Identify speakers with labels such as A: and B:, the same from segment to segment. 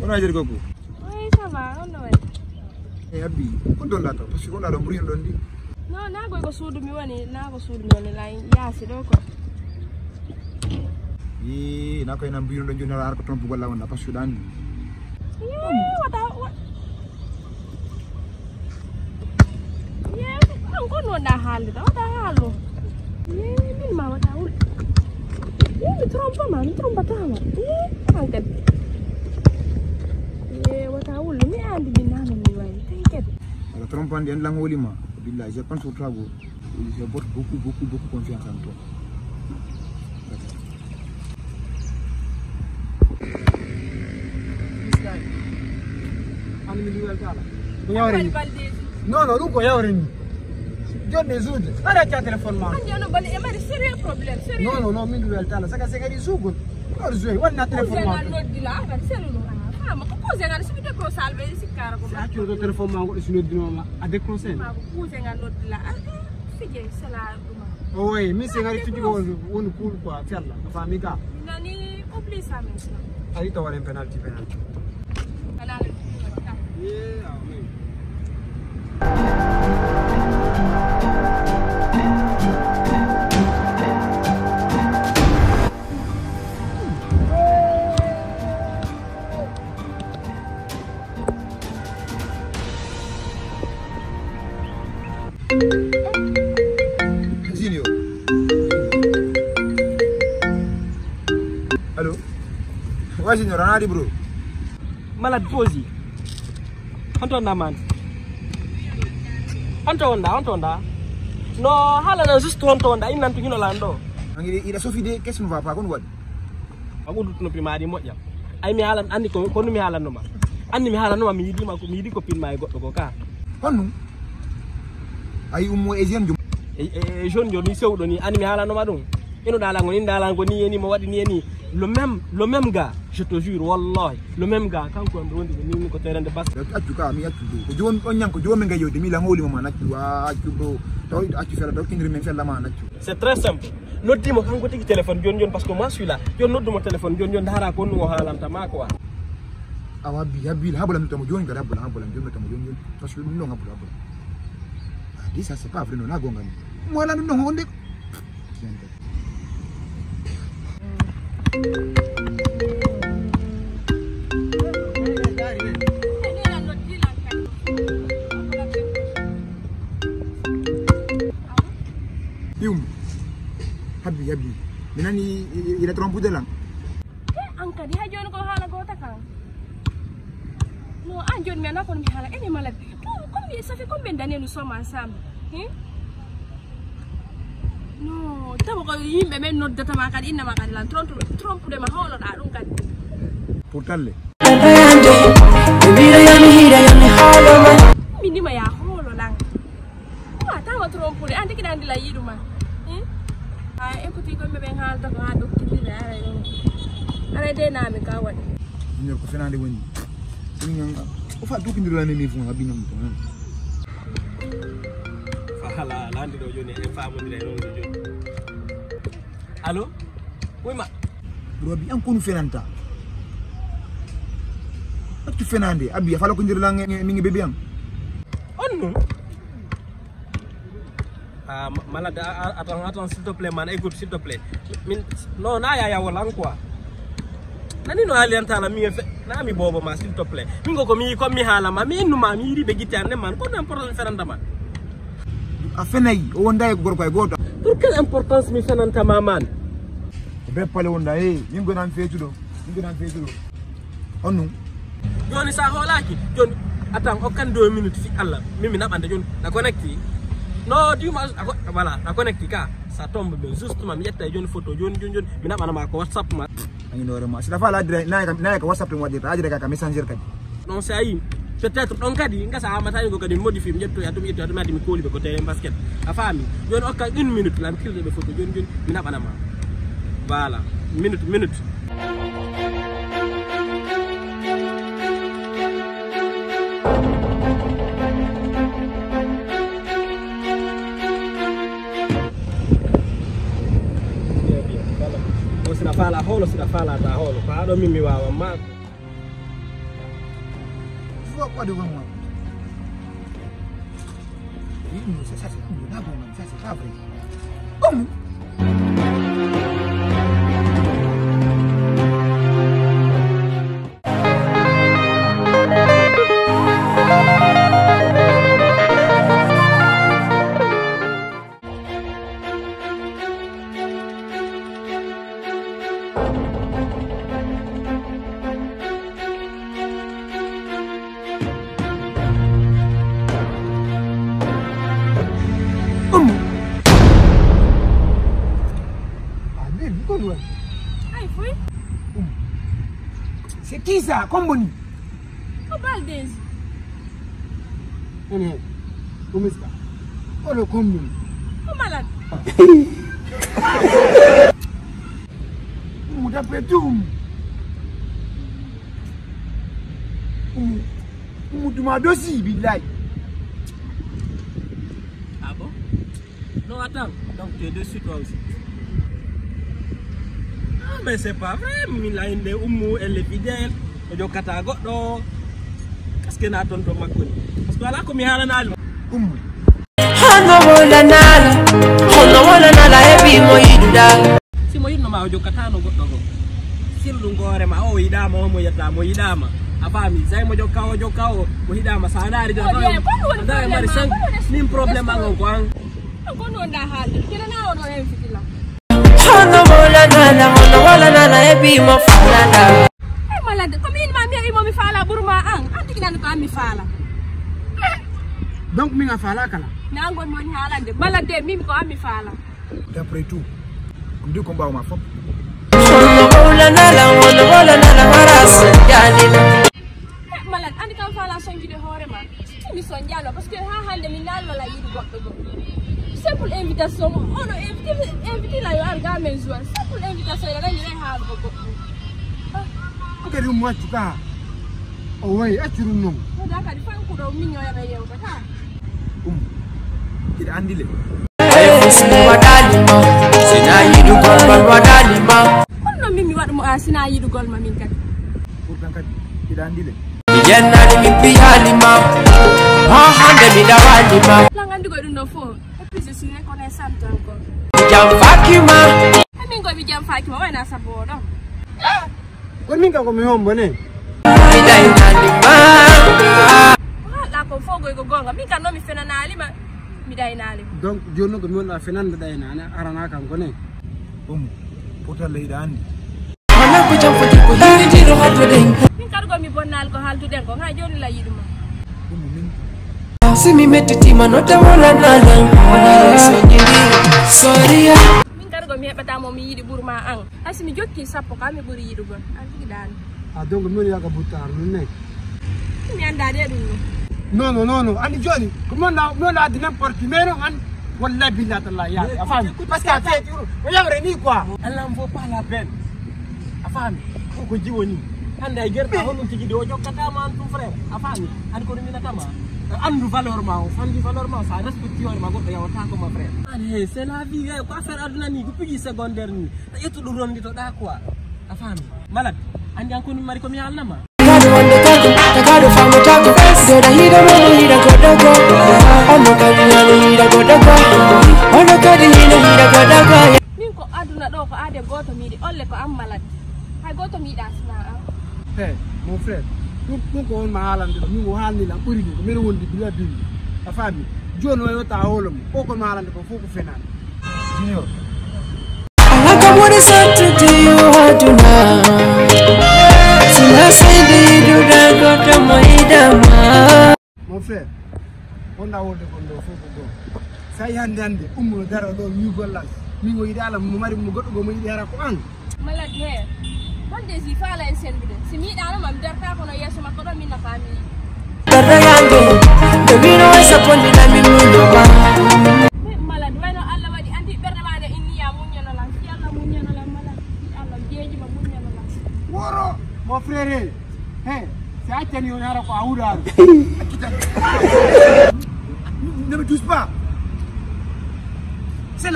A: wona jeri koko
B: Oui, ça va, on doy.
A: e abbi ko donɗa to par ce que ɗo ɓuurino ɗon ndi
B: No, na goy ko suudu mi woni, na ko suudu mi woni lay yaasi ɗo ko.
A: i na koye nan mbino ɗon joni ara ko trompe golla wonɗa par ce que andi
B: Yee, wata wa- Yee, an ko non da haalde ta wata haalu. Yee, min ma wata wul. Yee, mi trompe ma, mi trompatama. Yee, an kadi. Yee, wata wul, mi andi min nano mi wayi. Tawi kadi.
A: ala trompe andi en langolima billahi je pense surtout go je porte beaucoup beaucoup beaucoup confiance en toi
C: Ani mi luwel kala. Ko
B: Wali
C: yawre
B: baldeji.
C: Non non ɗum ko yawre ni. Jonde suude. Aɗa acca téléphone ma.
B: An jeno bal e mari sérieux problème, sérieux.
C: Non non non min luwel tala saka se kadi suugol. Ɗoɗo joyi wonna téléphone ma.
B: Kuzenga noddi la, an selulu. Ah, fama ko kuzenga sibite ko salbe sikkara ko
C: Si
B: ma.
C: accuɗo téléphone ma goɗɗo so noddinoma a décroché.
B: Ma ko kuzenga noddi la. Ah, fije sala duma.
C: o oui min se kadi fijugo woni kuul quoi fella a faami ka
B: Nani oublie ça maintenant.
C: a yitta waɗen penalty penalty
B: Kana le tuwa.
A: Junior. Allô Ouais, Junior, on a dit, bro.
D: malade posi honto wonda man. Honto wonda no haalana juste honto wonda innan to hinolan ɗo
A: Il a suffi de qu'est-ce qui ne va pas, qu'on voit.
D: a ɓuddutno primari moƴƴam ay mi haalan andi ko kono mi haalannoma andi mi haalanoma mi yiɗima ko mi yiɗi ko pinma e goɗɗo ko ka.
A: Honnu. Ay ummo e jen jum.
D: e e- e jeune joni sewɗo ni andi mi haalanoma ɗum ino ɗalango ni ɗalango ni eni mo waɗi ni eni le même le même gars je te jure wallahi le même gars kanko mbe wondi ɓe ni ko terende basque
A: Accu ka mi accu. Ko jon on nyanko jom nga yode mi la ngoli mo man accu bro. Taw accu fela do kindri men fela man accu.
D: c'est très simple noddimo kanko tigi téléphone joni joni par ce que moi suis là joni noddumo téléphone joni joni haara ko onnugo haalantama quoi
A: Awa bi habil habulam tamo joni ga habulam habulam joni tamo joni joni. Parce que non habulam habulam. Ah, dis ça c'est pas vrai non na gonga ni. Mo la no honde. Yum. Habi habi. Minani ila trompe de lang.
B: an kadi ha joni ko haala gota kan no an joni mi ana kono mi haala ene malade comme ça fait combien d'années nous sommes ensemble hein? no tabo ko yimɓe men noddatama kadi innama kadi lan trompe trompe ma holoɗa ɗum kadi
A: Pour talle.
B: min ndima ya hoolo lan wa tawa trompude an tigi ɗandila yiɗuma a écouti koyɓe ɓen haalta ko ha ɗokkitire ara ara de nami ka waɗi
A: Junior ko fenande woni. Sini nyanga. O fa dukindir la ni fu habi nam to.
D: ala landi ɗo joni e famodira e nonde joni allo wima
A: Bro abi an konu fenanta. Accu fenande abi afala ko ndir la mi ngi bebe an.
D: on non ah ma- malade attends attends s'il te plaît man écoute s'il te plaît min non na ya yawolan quoi nani no haaliyantala mi fe nami bobo ma s'il te plaît min go ko mi comme mi haalama mi innuma mi yiɗi ɓe guitte ande man kono importance fenantama
A: A fenayi o wonda e gorko e goto.
D: pour quelle importance mi fenantama man
A: Be pale wonda e min go nan feetu do. Min go nan feetu do. Onnu.
D: joni sa hoolaki joni attends hokkan deux minutes fi allah min mi naɓande joni na connecti no dima voilà na connecti ka ça tombe bien justement mi ƴetta e joni photo joni joni joni mi naɓanama ko whatsapp ma
A: Ani no rema. Sida fa la dire na ka na ka WhatsApp mo wadirta ajire ka messenger kadi.
D: non si a yi peut être ɗon kadi gasa hamatani ko kadi mi modifie mi ƴetto adum ƴetto adum adi mi kooli ɓe ko terrain basket a faami joni hokka une minute lan kirde ɓe photo joni joni mi naɓanama voilà minute minute holo sikafala hata holo paado mimi wawa mako
A: kwade wa mwa. Yini sasa ndio nabo
B: mwanzasi kavre
A: omu. Qui ça? Komboni.
B: O Valdez.
C: Ene, umesikia?
A: Ole komboni.
B: O malade.
A: Umu d'après tout. Umu. Umu. Umu tu m'as dosi billahi.
D: Ah bon Non, attends. Donc tu es dessus toi aussi. Mais c'est pas vrai. Mila inde umu, elle fidèle. Ojo kata goɗɗo. Qu'est-ce que na tonto makko ni? Parce que ala ko mi haalanali.
A: Umu.
E: Hono hono mo yiduda.
D: Si mo yinno ma o jokkatano goɗɗo go. O yiɗama o mo yetta mo yiɗama. A faami say mo jokka o jokka o mo yiɗama sa daari mari min probléme angon ko an
B: da haalde. Na ono en fitila.
E: Hono wona nala, hono wona nala hebi mo fanada.
B: Ay malade. Ko min ma mi imo mi fala burma an. Anti kinan ko am mi fala.
C: Donc mi nga fala kala.
B: Nangon mo ni haalande. Malade mimi ko am mi fala.
A: D'après tout. Ndi ko mbawo ma.
B: Eh, malade andi kam fala sonjide hoore ma. Mi son jalo parce que ha hande mi nalma la yiɗi goɗɗo go. Simple invitation. Ono invité la yo men jour. Simple invitation la ngi re haal go goɗɗo.
C: Ko kadi mo waccuka. O way accuru non.
B: Ko da kadi fan ko do min yo yaga yewta ta.
A: Umu. Ida andi le.
E: Ayefusini wadalima, sina yidu golman wadalima.
B: Honno min mi waɗa mo a sina yiɗugol ma min kadi.
A: Pourtant kadi ida andi le.
E: Yennani mi piyalima, ha hande mi dawalima.
B: Lang andi goɗɗum ɗo. Et puis je suis reconnaissante encore.
E: Jam fakima,
B: E min go mi jam fakima wayna sabo o ɗon.
C: Ko min ka ko mi hombo ne.
E: mi daynalima.
B: Haɗa ko fo goy go gonga. Min kan noon mi fenanalima. Mi daynalima.
C: Donc joni ko mi wona fenande dayna ne arana kam ko ne.
A: Umu. Pourtant le ida andi.
E: Mana ko jam foti ko hidiro hatoden.
B: Min kadi go mi bonnal ko haaltuɗen ko ha joni la yiɗuma.
A: Umu min.
E: Simi metitima nota wala nala, wala sonjiri. Sorry.
B: Min kadi go mi heɓatamo mi yiɗi ɓurma an. haysi mi jokki sappo ka mi ɓuuri yiɗugol an tigi ɗani
C: Ah donc mi woni yaga buttar ɗum ne.
B: mi andade ɗum ni
C: Non non non non andi joni mi mi wona addi n'importe qui mais non an wallahi billahi tallahi yaade a faami parce que a feeti o yamre ni quoi.
D: Allah ne vaut pas la peine. A faami ko ko jiwo ni. Hande ay gerta honum tigi de o jokkatama an tum frère. A faami an ko minatama. Andu valeur ma o fandi valeur ma sa respecte yore ma goɗɗo yawata ko ma frère. An he c'est la vie hey, ko affaire aduna ni ko pigi secondaire ni. Ta ƴettu ɗum ronditoɗa quoi. A malade andi an koni mari komi haalnama.
E: Tagado wande tago, tagado famo tago Goda hida momo hida godago Ono kadi hano hida godago Ono kadi hino hida godago
B: min ko aduna ɗo ko ade goto mi yiɗi olle ko am malade hay goto mi yiɗa sina am
C: Hey mon frère ɗum ɗum ko wonma haalande ɗo min ko haalnila ɓuri ni ko mbiɗa wondi bila bimbi a faami joni o yewta hoolo mo o komi haalande ko fof ko fenani
A: Junior.
E: Haduna Sina
C: mon frère wonɗa wolde kon ɗo fof ko goo sa yi hannde hannde ummuno dara ɗo wi gollal min o yiɗi ala mo mari mo goɗɗo go mo yiɗi hara ko an
B: malade he wonde si faala en sendude si mi yiɗanoma mi darta kono yeeso makko ɗo min nafami yiɗi
E: Dada yange Bebino wesa pondi na minunoma
B: malade wayno allah waɗi andi ɓerde made inniya muñanolam si allah muñanolam malade si allah jeejima muñanolam
C: woro mon frère he si accani on hara ko a wuɗaro
A: Ne me touche pas. C'est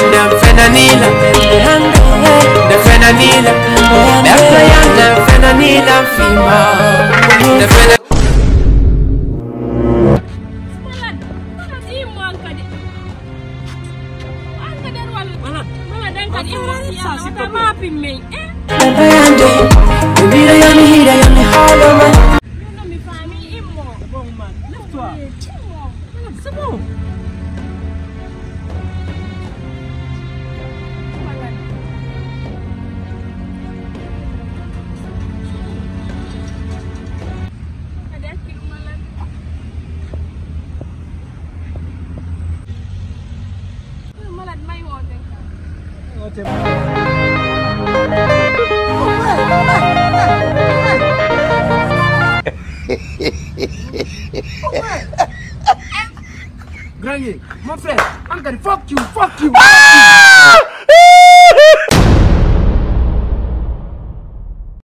C: yanda
E: fenanila da fenanila da yanda fenanila fima da fenanila
B: Mala dan kan ibu siapa maafin mei.
C: Granny, my friend, I'm gonna fuck you, fuck you. Ah!